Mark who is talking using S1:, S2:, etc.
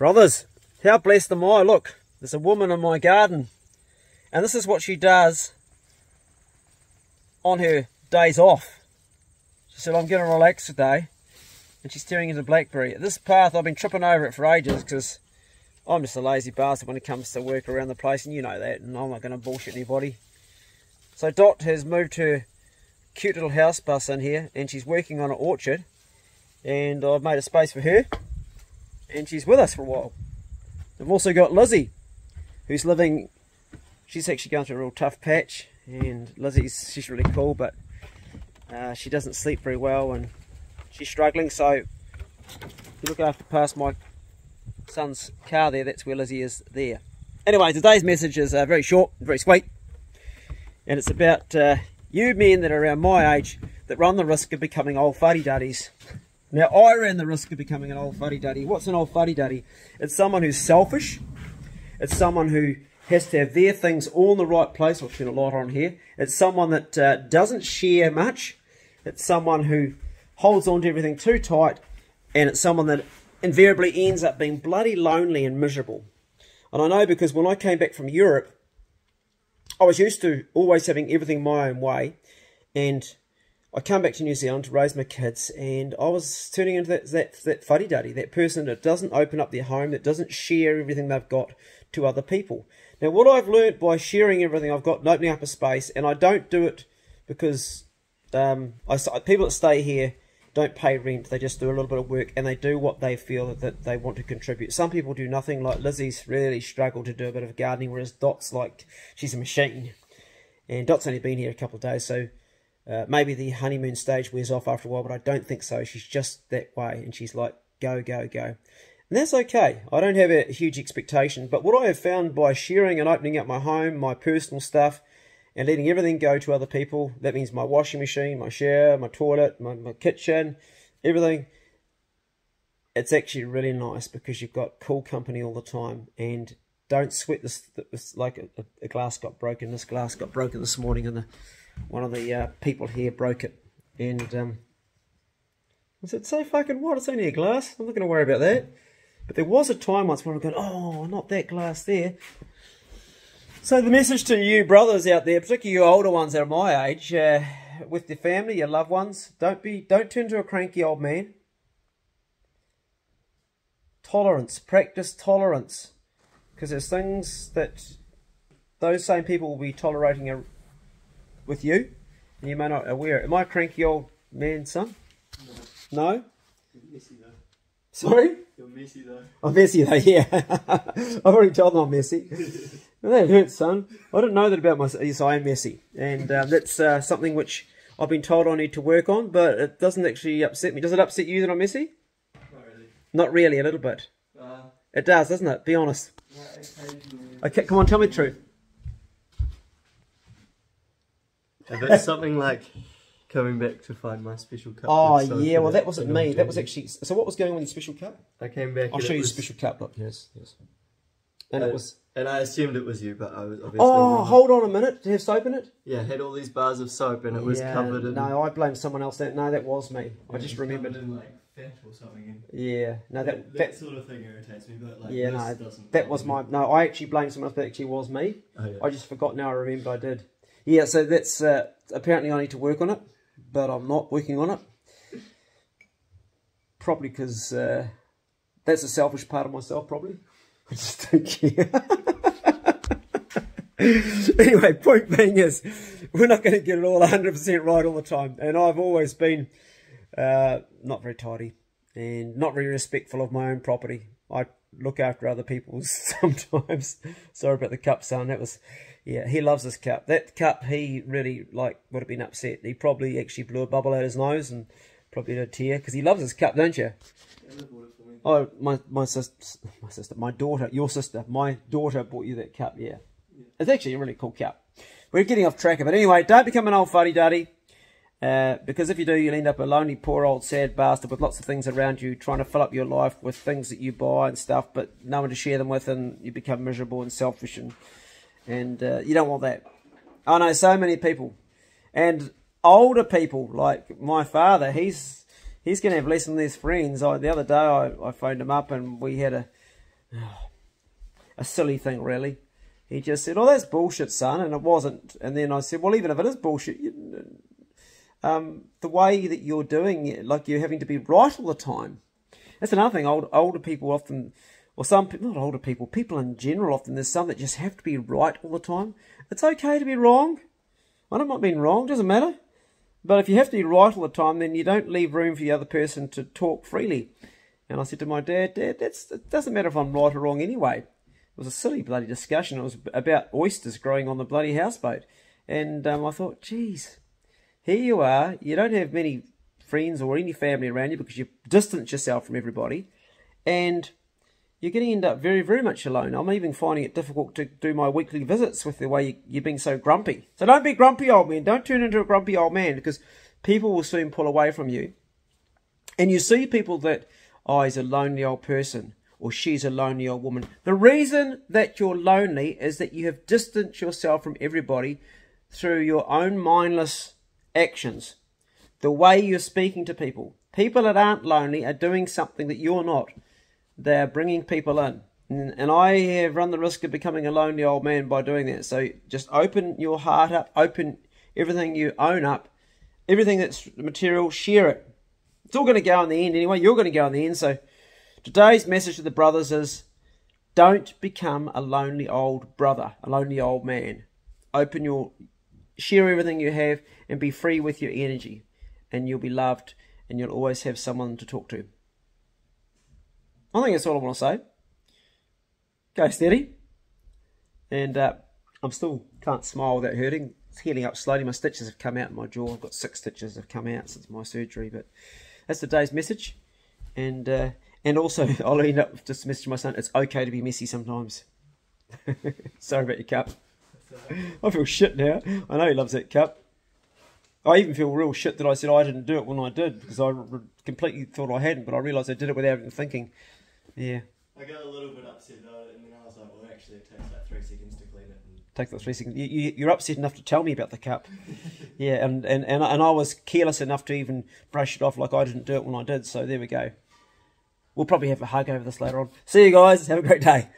S1: Brothers, how blessed am I? Look, there's a woman in my garden. And this is what she does on her days off. She said, I'm going to relax today. And she's tearing into blackberry. This path, I've been tripping over it for ages because I'm just a lazy bastard when it comes to work around the place. And you know that. And I'm not going to bullshit anybody. So Dot has moved her cute little house bus in here. And she's working on an orchard. And I've made a space for her and she's with us for a while. We've also got Lizzie, who's living, she's actually going through a real tough patch, and Lizzie's, she's really cool, but uh, she doesn't sleep very well, and she's struggling, so if you look after past my son's car there, that's where Lizzie is there. Anyway, today's message is uh, very short, very sweet, and it's about uh, you men that are around my age that run the risk of becoming old fuddy-duddies. Now, I ran the risk of becoming an old fuddy-duddy. What's an old fuddy-duddy? It's someone who's selfish. It's someone who has to have their things all in the right place. I'll turn a light on here. It's someone that uh, doesn't share much. It's someone who holds on to everything too tight. And it's someone that invariably ends up being bloody lonely and miserable. And I know because when I came back from Europe, I was used to always having everything my own way. And I come back to New Zealand to raise my kids, and I was turning into that that that fuddy duddy, that person that doesn't open up their home, that doesn't share everything they've got to other people. Now, what I've learned by sharing everything I've got and opening up a space, and I don't do it because um, I people that stay here don't pay rent; they just do a little bit of work and they do what they feel that, that they want to contribute. Some people do nothing, like Lizzie's really struggled to do a bit of gardening, whereas Dot's like she's a machine, and Dot's only been here a couple of days, so uh, maybe the honeymoon stage wears off after a while, but I don't think so. She's just that way, and she's like, go, go, go. And that's okay. I don't have a huge expectation, but what I have found by sharing and opening up my home, my personal stuff, and letting everything go to other people, that means my washing machine, my shower, my toilet, my, my kitchen, everything, it's actually really nice because you've got cool company all the time and don't sweat this, this like a, a glass got broken. This glass got broken this morning in the one of the uh, people here broke it. And um, I said, so fucking what? It's only a glass. I'm not going to worry about that. But there was a time once when I'm going, oh, not that glass there. So the message to you brothers out there, particularly you older ones that are my age, uh, with your family, your loved ones, don't be, don't turn to a cranky old man. Tolerance, practice tolerance, because there's things that those same people will be tolerating with you, and you may not aware. Am I a cranky old man, son? No. no?
S2: Messy though.
S1: Sorry?
S2: You're messy though.
S1: I'm messy though, yeah. I've already told them I'm messy. well, that hurts, son. I didn't know that about myself. Yes, I am messy. And um, that's uh, something which I've been told I need to work on, but it doesn't actually upset me. Does it upset you that I'm messy?
S2: Not really.
S1: Not really, a little bit.
S2: Uh,
S1: it does, doesn't it? Be honest. Okay, come on, tell me the truth.
S2: If it's something like coming back to find my special cup.
S1: Oh yeah, well that wasn't me. That was actually. So what was going on with your special cup?
S2: I came back.
S1: I'll show you
S2: was,
S1: the special cup. Look, yes, yes. And
S2: uh,
S1: it was.
S2: And I assumed it was you, but I was obviously.
S1: Oh,
S2: wrong.
S1: hold on a minute. To have soap in it?
S2: Yeah, had all these bars of soap, and it was
S1: yeah,
S2: covered in.
S1: No, I blame someone else. That no, that was me. I just remembered.
S2: in like fat or something.
S1: Yeah, no, that
S2: that,
S1: that,
S2: sort of thing irritates me, but like
S1: yeah,
S2: this
S1: no,
S2: doesn't.
S1: that was my no. I actually blame someone else, but actually was me.
S2: Oh, yeah.
S1: I just forgot now. I remember I did. Yeah, so that's uh, apparently I need to work on it, but I'm not working on it. Probably because uh, that's a selfish part of myself. Probably I just don't care. anyway, point being is, we're not going to get it all 100% right all the time. And I've always been uh, not very tidy and not very respectful of my own property. I look after other people's sometimes. Sorry about the cup, son. That was, yeah, he loves this cup. That cup, he really, like, would have been upset. He probably actually blew a bubble out his nose and probably did a tear because he loves his cup, don't you? Oh, my my sister, my sister, my daughter, your sister, my daughter bought you that cup. Yeah, it's actually a really cool cup. We're getting off track of it. Anyway, don't become an old fuddy duddy. Uh, because if you do, you'll end up a lonely, poor old sad bastard with lots of things around you, trying to fill up your life with things that you buy and stuff, but no one to share them with, and you become miserable and selfish, and and uh, you don't want that. I know so many people, and older people like my father. He's he's going to have less and less friends. I, the other day, I, I phoned him up, and we had a a silly thing, really. He just said, "Oh, that's bullshit, son," and it wasn't. And then I said, "Well, even if it is bullshit, you, um, the way that you're doing it, like you're having to be right all the time. That's another thing. Old, older people often, or some not older people, people in general often, there's some that just have to be right all the time. It's okay to be wrong. I don't being wrong, doesn't matter. But if you have to be right all the time, then you don't leave room for the other person to talk freely. And I said to my dad, Dad, it doesn't matter if I'm right or wrong anyway. It was a silly bloody discussion. It was about oysters growing on the bloody houseboat. And um, I thought, geez, here you are. You don't have many friends or any family around you because you distance yourself from everybody. And you're going to end up very, very much alone. I'm even finding it difficult to do my weekly visits with the way you're being so grumpy. So don't be grumpy, old man. Don't turn into a grumpy old man because people will soon pull away from you. And you see people that, oh, he's a lonely old person or she's a lonely old woman. The reason that you're lonely is that you have distanced yourself from everybody through your own mindless actions, the way you're speaking to people. People that aren't lonely are doing something that you're not. They're bringing people in. And, I have run the risk of becoming a lonely old man by doing that. So just open your heart up, open everything you own up, everything that's material, share it. It's all going to go in the end anyway. You're going to go in the end. So today's message to the brothers is don't become a lonely old brother, a lonely old man. Open your share everything you have and be free with your energy and you'll be loved and you'll always have someone to talk to. I think that's all I want to say. Go steady. And uh, I'm still can't smile without hurting. It's healing up slowly. My stitches have come out in my jaw. I've got six stitches have come out since my surgery. But that's today's message. And uh, and also I'll end up just a message my son. It's okay to be messy sometimes. Sorry about your cup. I feel shit now. I know he loves that cup. I even feel real shit that I said I didn't do it when I did because I completely thought I hadn't, but I realised I did it without even thinking. Yeah.
S2: I got a little bit upset about it, and then I was like, well, actually, it takes like three seconds to clean it. And...
S1: Take that three seconds. You, you, you're upset enough to tell me about the cup. yeah, and, and, and, and I was careless enough to even brush it off like I didn't do it when I did, so there we go. We'll probably have a hug over this later on. See you guys. Have a great day.